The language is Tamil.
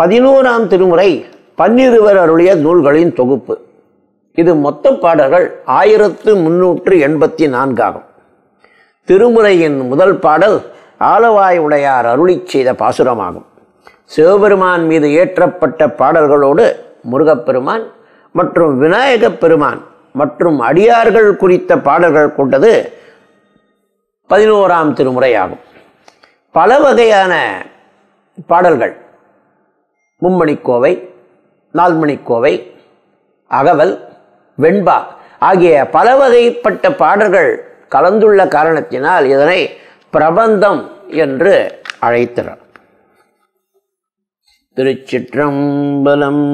பதினோராம் திருமுறை பன்னிருவர் அருளிய நூல்களின் தொகுப்பு. இது மொத்த பாடல்கள் ஆயிரத்து முன்னூற்று எண்பத்தி நான்காகும். திருமுறையின் முதல் பாடல் ஆலவாய் உடையார் அருளிச் செய்த பாசுரமாகும். சிவபெருமான் மீது ஏற்றப்பட்ட பாடல்களோடு முருகப்பெருமான் மற்றும் விநாயகப் பெருமான் மற்றும் அடியார்கள் குறித்த பாடல்கள் கொண்டது பதினோராம் திருமுறையாகும். பல வகையான பாடல்கள் மும்மணிக்கோவை நால்மணிக்கோவை அகவல் வெண்பா ஆகிய பல வகைப்பட்ட பாடல்கள் கலந்துள்ள காரணத்தினால் இதனை பிரபந்தம் என்று அழைத்தனர். திருச்சிற்றம்பலம்